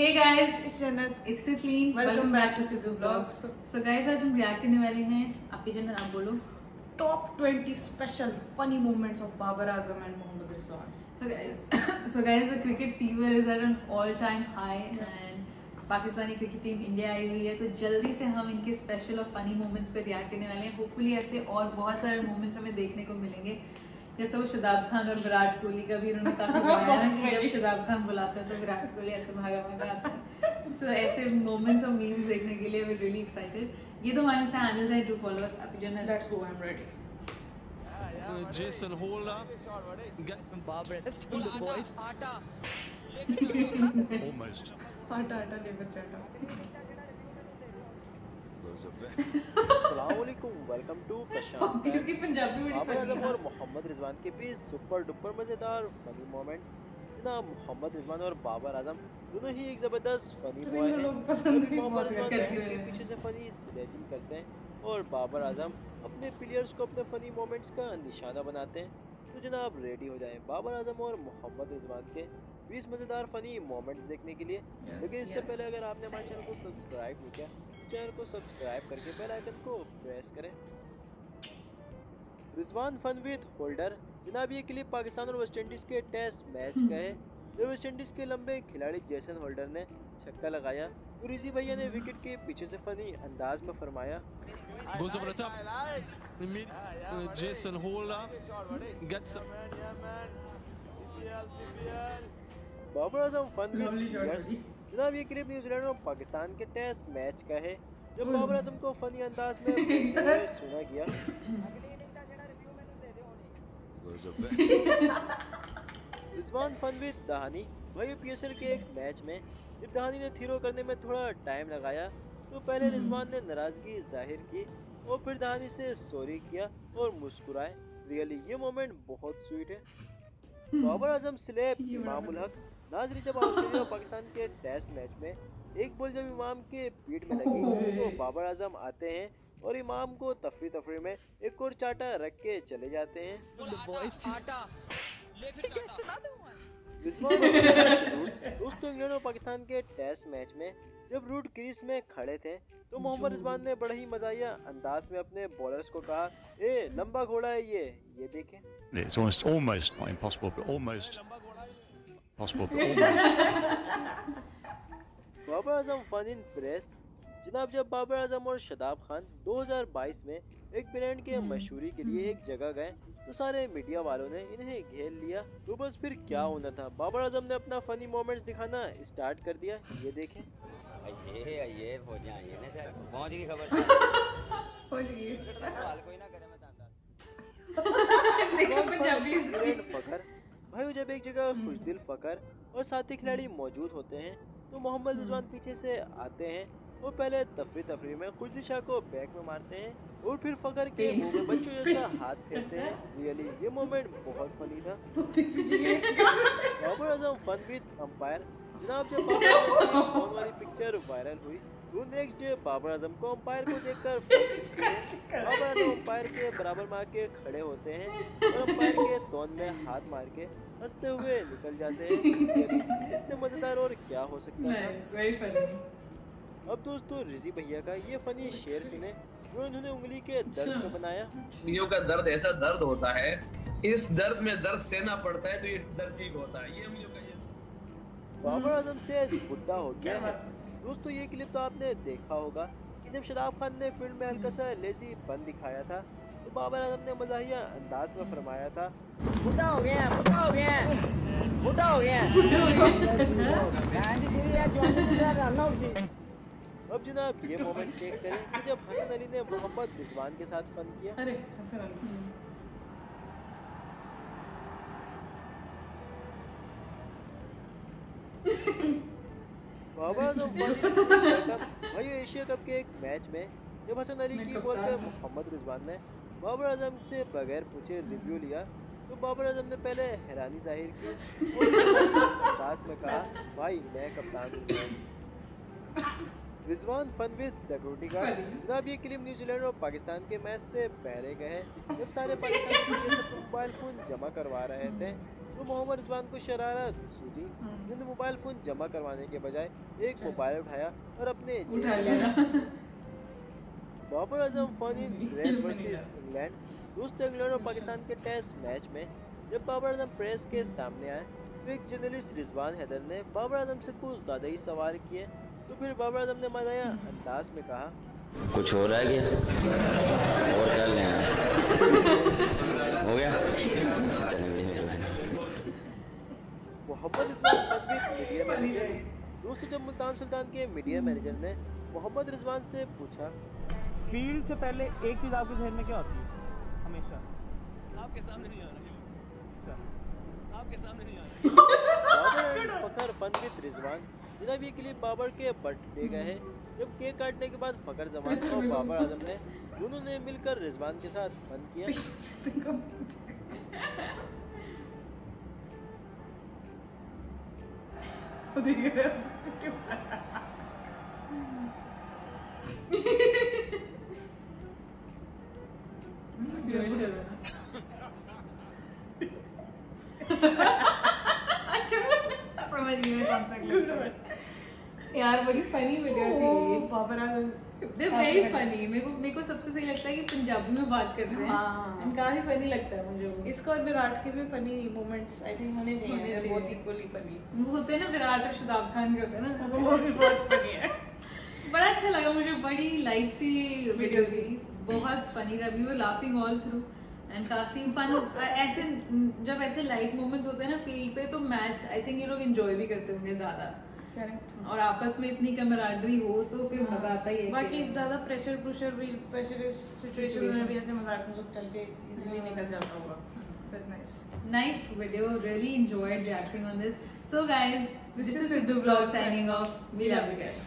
Hey guys, It's Jannat. it's Kathleen. Welcome Welcome back to Sidhu Vlogs. So guys, आज हम react करने वाले हैं आपकी जन्नत आप बोलो Top 20 special funny moments of Babar Azam and Mohammad Rizwan. So guys, so guys, the cricket fever is at an all-time high Yes. and Pakistani cricket team India आई हुई है तो जल्दी से हम इनके स्पेशल और फनी मोमेंट्स पे react करने वाले हैं होपफुली ऐसे और बहुत सारे मोमेंट्स हमें देखने को मिलेंगे जैसे वो शदाब खान और विराट कोहली का भी उन्होंने काफ़ी बनाया ना कि जब शदाब खान बुलाता है तो विराट कोहली ऐसे भागा भागा आता है सो ऐसे मोमेंट्स और मीम्स देखने के लिए वी रियली एक्साइटेड ये तो हमारे से हैंडल्स है डू फॉलो अस आप जन्नत Let's go, I'm ready. Uh, Jason Holder gets Barbara, that's still the voice. almost. Aata, aata, lever chata. Welcome to और मोहम्मद रिजवान के बीच सुपर डुपर मज़ेदार फनी मोमेंट्स जनाब मोहम्मद रिजवान और बाबर आज़म दोनों ही एक ज़बरदस्त फनी बॉय हैं। मोहम्मद रिजवान हैं. के पीछे से फनी स्लेजिंग करते हैं और बाबर आज़म अपने प्लेयर्स को अपने फनी मोमेंट्स का निशाना बनाते हैं। तो जनाब रेडी हो जाएँ बाबर आज़म और मोहम्मद रिजवान के 20 मज़ेदार फनी मोमेंट्स देखने के लिए। लेकिन इससे yes. पहले अगर आपने हमारे चैनल को सब्सक्राइब नहीं किया चैनल को सब्सक्राइब करके बेल आइकन को प्रेस करें। रिजवान फन विद होल्डर जनाब ये क्लिप पाकिस्तान और वेस्ट इंडीज़ के टेस्ट मैच का है जब वेस्ट इंडीज़ के लंबे खिलाड़ी जैसन होल्डर ने छक्का लगाया तो रिजी भैया ने विकेट के पीछे से फनी अंदाज में फरमाया। Goes over the top. Uh, Jason Holder gets Lovely shot players होगी. जनाब ये क्लिप न्यूजीलैंड और पाकिस्तान के टेस्ट मैच का है। जब हम्म। बाबर आज़म को फनी अंदाज में सुना गया। रिजवान फन विद दहानी वही पीएसएल के एक मैच में जब दहानी ने थ्रो करने में थोड़ा टाइम लगाया तो पहले रिजवान ने नाराज़गी ज़ाहिर की और फिर दहानी से सॉरी किया और मुस्कुराए। रियली ये मोमेंट बहुत स्वीट है। बाबर आज़म स्लेब इमामुल हक। नाजरी जब ऑस्ट्रेलिया और पाकिस्तान के टेस्ट मैच में एक बॉल जब इमाम के पीठ में लगी तो बाबर आज़म आते हैं और इमाम को तफरी तफरी में एक और चाटा रख के चले जाते हैं। दोस्तों इंग्लैंड और पाकिस्तान के टेस्ट मैच में जब रूट क्रीज में खड़े थे तो मोहम्मद रिजवान ने बड़ा ही मजाया अंदाज में अपने बॉलर्स को कहा ए लंबा घोड़ा है ये ये देखें। It's almost almost not impossible, but almost possible, but almost. Babar Azam fun in press. जनाब जब बाबर आज़म और शदाब खान 2022 में एक ब्रांड के मशहूरी के लिए एक जगह गए तो सारे मीडिया वालों ने इन्हें घेर लिया। तो बस फिर क्या होना था? बाबर आज़म ने अपना फनी मोमेंट्स दिखाना स्टार्ट कर दिया। ये देखें। ये ये पहुँच जाइए ना सर। पहुँच गई खबर। सर हो गई. सवाल कोई ना करे मैं देखो पंजाबी ग्रैंड भाई जब एक जगह खुशदिल फकर और साथी खिलाड़ी मौजूद होते हैं तो मोहम्मद रिजवान पीछे से आते हैं और पहले तफरी तफरी में खुशदिल शाह को बैक में मारते हैं और फिर फकर के मुँह में बच्चों जैसा हाथ फेरते हैं। रियली ये मोमेंट बहुत फनी था। Babar Azam fun with umpire जनाब जब बाबर पिक्चर वायरल हुई तो नेक्स्ट डे बाबर आज़म को अंपायर को देखकर बाबर आज़म अंपायर के बराबर मार के खड़े होते हैं और अंपायर के तोन में हाथ मार के हँसते हुए निकल जाते हैं। इससे मज़ेदार और क्या हो सकता है. अब दोस्तों रिजी भैया का ये फनी शेर सुने जो इन्होंने उंगली के दर्द पे बनाया। उंगलियों का दर्द ऐसा दर्द होता है इस दर्द में दर्द सहना पड़ता है तो ये दर्द ठीक होता है। ये उंगलियों का ये। बाबर आज़म से बुद्धा हो गया है? दोस्तों ये क्लिप तो आपने देखा होगा कि जब शराब खान ने फ़िल्म में हल्का सा लेजी बन दिखाया था तो बाबर आज़म ने मजाहिया अंदाज में फरमाया था बुढ़ा हो गया बुढ़ा हो गया बुढ़ा हो गया अब जनाब ये मोमेंट चेक करें कि जब हसन अली ने मोहम्मद रिजवान के साथ फन किया अरे Hasan Ali. Babar Azam world Asia cup भाई एशिया कप के एक मैच में जब हसन अली की बॉल पे मोहम्मद रिजवान ने बाबर आज़म से बगैर पूछे रिव्यू लिया तो बाबर आज़म ने पहले हैरानी ज़ाहिर की और में कहा भाई मैं कप्तान हूँ Rizwan fun with security guard जनाब ये क्लिप न्यूजीलैंड और पाकिस्तान के मैच से पहले गए जब सारे पाकिस्तान मोबाइल फ़ोन जमा करवा रहे थे। तो मोहम्मद रिजवान को शरारत सूझी जिसने मोबाइल फ़ोन जमा करवाने के बजाय एक मोबाइल उठाया और अपने Babar Azam fun in press versus England दोस्त इंग्लैंड और पाकिस्तान के टेस्ट मैच में जब बाबर आज़म प्रेस के सामने आए तो एक जर्नलिस्ट रिजवान हैदर ने बाबर आज़म से कुछ ज़्यादा ही सवाल किए। तो फिर बाबर आज़म ने मनाया अंदाज में कहा कुछ हो रहा है क्या और कर लें। हो गया? चलें। Mohammad Rizwan fun with media manager दोस्तों जब मुल्तान सुल्तान के मीडिया मैनेजर ने मोहम्मद रिजवान से पूछा फ़ील्ड से पहले एक चीज़ आपके जहन में क्या होती है? हमेशा। आपके सामने नहीं आ रही। अच्छा। आपके सामने नहीं आ रही। फखर रिजवान जनाब ये क्लिप बाबर के बर्थडे का है। जब केक काटने के बाद फखर जमान और बाबर आज़म ने दोनों ने मिलकर रिजवान के साथ फन किया। समझ गई मैं कौन सा यार बड़ी फनी वीडियो थी बाबर आज़म Very funny. मेरे को मेरे को सबसे सही लगता है कि पंजाबी में बात कर रहे हैं। हाँ। काफ़ी फनी लगता है मुझे इसका और विराट के भी फनी मोमेंट्स आई थिंक होने चाहिए। बहुत इक्वली फनी वो होते हैं ना विराट और खान के होते हैं ना। वो भी बहुत फनी है। बड़ा अच्छा लगा मुझे बड़ी लाइट सी वीडियो थी। बहुत फनी रहा we were laughing all through and काफ़ी फन ऐसे जब ऐसे लाइट मोमेंट्स होते हैं ना फ़ील्ड पे तो मैच आई थिंक ये लोग एंजॉय भी करते होंगे ज़्यादा। और आपस में इतनी कमराडरी हो तो फिर हाँ। मज़ा आता ही है बाकी ज़्यादा प्रेशर प्रेशर भी प्रेशर सिचुएशन में भी ऐसे मज़ाक मज़ाक चल के इजीली निकल जाता होगा nice nice video really enjoyed reacting on this so guys this, This is Sidhu Vlog signing off we love you guys